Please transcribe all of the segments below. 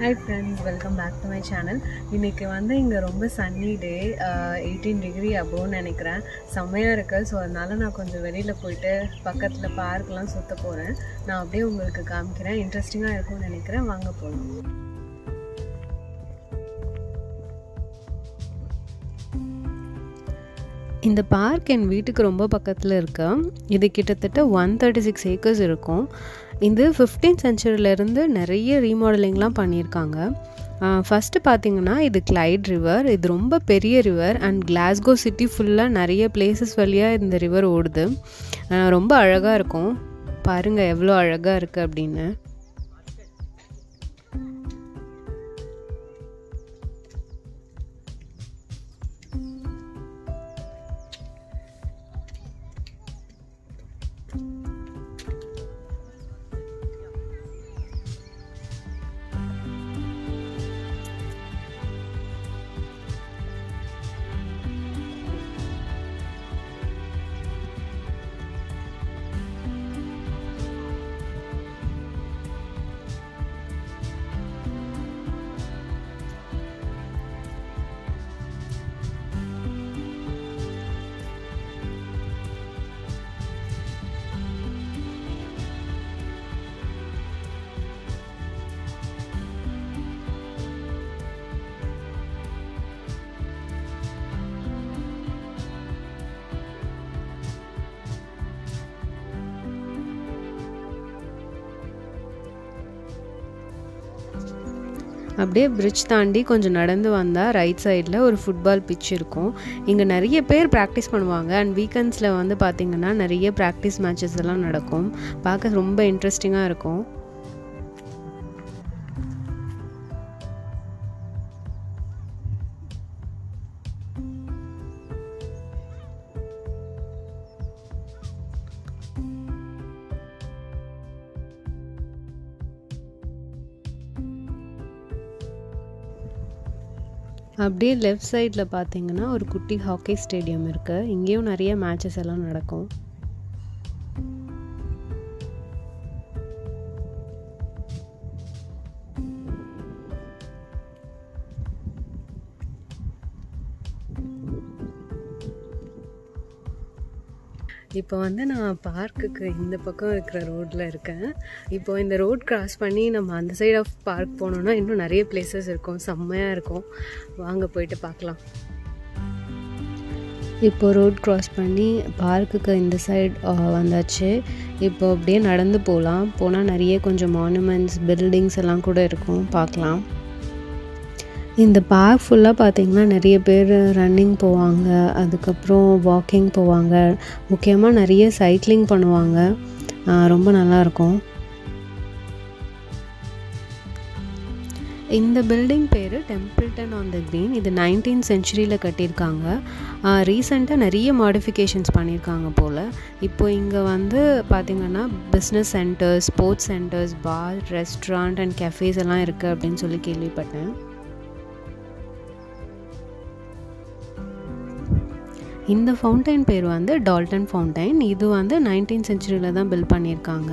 Hi friends welcome back to my channel இன்றைக்கி வந்து இங்கே ரொம்ப சன்னி டே எயிட்டீன் டிகிரி அபோன்னு நினைக்கிறேன். செம்மையாக இருக்குது ஸோ அதனால் நான் கொஞ்சம் வெளியில் போயிட்டு பக்கத்தில் பார்க்கெலாம் சுற்ற போகிறேன் நான் அப்படியே உங்களுக்கு காமிக்கிறேன். இன்ட்ரெஸ்டிங்காக இருக்கும்னு நினைக்கிறேன். வாங்க போகலாம் இந்த பார்க் என் வீட்டுக்கு ரொம்ப பக்கத்தில் இருக்க. இது கிட்டத்தட்ட ஒன் தேர்ட்டி சிக்ஸ் ஏக்கர்ஸ் இருக்கும். இது ஃபிஃப்டீன் சென்ச்சுரியிலேருந்து நிறைய ரீமாடலிங்லாம் பண்ணியிருக்காங்க. ஃபஸ்ட்டு பார்த்தீங்கன்னா இது கிளைட் ரிவர் இது ரொம்ப பெரிய ரிவர் அண்ட் கிளாஸ்கோ சிட்டி ஃபுல்லாக நிறைய பிளேசஸ் வழியாக இந்த ரிவர் ஓடுது. ரொம்ப அழகாக இருக்கும். பாருங்கள் எவ்வளோ அழகாக இருக்குது அப்படின்னு. அப்படியே பிரிட்ஜ் தாண்டி கொஞ்சம் நடந்து வந்தால் ரைட் சைடில் ஒரு ஃபுட்பால் பிச் இருக்கும். இங்கே நிறைய பேர் ப்ராக்டிஸ் பண்ணுவாங்க. அண்ட் வீக்கெண்ட்ஸில் வந்து பார்த்திங்கன்னா நிறைய ப்ராக்டிஸ் மேட்சஸ் எல்லாம் நடக்கும். பார்க்க ரொம்ப இன்ட்ரெஸ்டிங்காக இருக்கும். அப்படியே லெஃப்ட் சைடில் பார்த்தீங்கன்னா ஒரு குட்டி ஹாக்கி ஸ்டேடியம் இருக்குது இங்கேயும் நிறைய மேட்சஸ் எல்லாம் நடக்கும். இப்போ வந்து நான் பார்க்குக்கு இந்த பக்கம் இருக்கிற ரோட்டில் இருக்கேன். இப்போ இந்த ரோட் கிராஸ் பண்ணி நம்ம அந்த சைட் ஆஃப் பார்க் போனோம்னா இன்னும் நிறைய பிளேசஸ் இருக்கும். செம்மையாக இருக்கும். வாங்க போயிட்டு பார்க்கலாம். இப்போ ரோட் க்ராஸ் பண்ணி பார்க்குக்கு இந்த சைட் வந்தாச்சு. இப்போ அப்படியே நடந்து போகலாம். போனால் நிறைய கொஞ்சம் மானுமெண்ட்ஸ் பில்டிங்ஸ் எல்லாம் கூட இருக்கும். பார்க்கலாம். இந்த பார்க் ஃபுல்லாக பார்த்திங்கன்னா நிறைய பேர் ரன்னிங் போவாங்க அதுக்கப்புறம் வாக்கிங் போவாங்க முக்கியமாக நிறைய சைக்கிளிங் பண்ணுவாங்க. ரொம்ப நல்லாயிருக்கும் இந்த பில்டிங் பேர் டெம்பிள்டன் ஆன் த க்ரீன் இது நைன்டீன் சென்ச்சுரியில் கட்டியிருக்காங்க. ரீசெண்டாக நிறைய மாடிஃபிகேஷன்ஸ் பண்ணியிருக்காங்க போல். இப்போ இங்கே வந்து பார்த்திங்கன்னா business centres sports centres bar restaurant and cafes எல்லாம் இருக்குது அப்படின்னு சொல்லி கேள்விப்பட்டேன். இந்த ஃபவுண்டைன் பேர் வந்து டால்டன் ஃபவுண்டைன் இது வந்து நைன்டீன் சென்ச்சுரியில் தான் பில்ட் பண்ணியிருக்காங்க.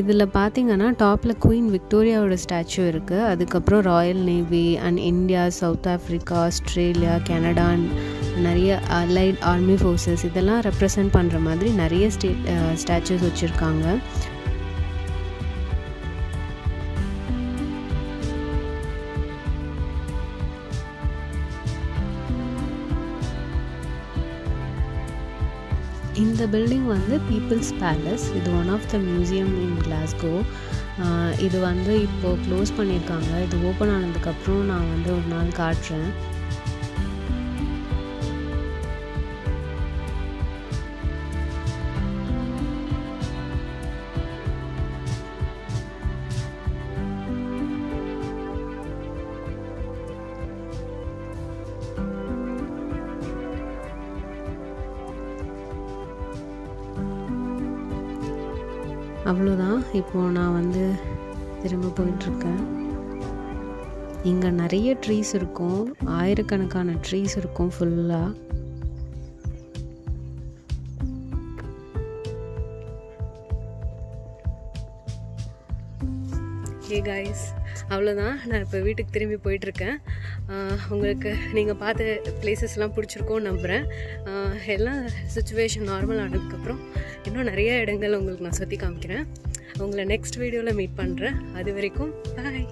இதில் பார்த்தீங்கன்னா டாப்பில் குயின் விக்டோரியாவோட ஸ்டாச்சு இருக்குது அதுக்கப்புறம் royal navy and India South Africa Australia Canada நிறைய அலைட் ஆர்மி ஃபோர்ஸஸ் இதெல்லாம் ரெப்ரசன்ட் பண்ணுற மாதிரி நிறைய ஸ்டேட் ஸ்டாச்சுஸ் uh, வச்சுருக்காங்க. இந்த பில்டிங் வந்து பீப்புள்ஸ் பேலஸ் இது one of the museum in Glasgow இது வந்து இப்போது க்ளோஸ் பண்ணியிருக்காங்க. இது ஓப்பன் ஆனதுக்கப்புறம் நான் வந்து ஒரு நாள் காட்டுறேன். அவ்வளோதான். இப்போது நான் வந்து திரும்ப போயிட்டுருக்கேன். இங்கே நிறைய ட்ரீஸ் இருக்கும். ஆயிரக்கணக்கான ட்ரீஸ் இருக்கும் ஃபுல்லாக ஓகே கைஸ் அவ்வளோதான் நான் இப்போ வீட்டுக்கு திரும்பி போயிட்டுருக்கேன். உங்களுக்கு நீங்கள் பார்த்த பிளேசஸ்லாம் பிடிச்சிருக்கோன்னு நம்புகிறேன் எல்லாம் சுச்சுவேஷன் நார்மல் ஆனதுக்கப்புறம் இன்னும் நிறைய இடங்கள் உங்களுக்கு நான் சுற்றி காமிக்கிறேன். உங்களை நெக்ஸ்ட் வீடியோவில் மீட் பண்ணுறேன் அது வரைக்கும் பாய்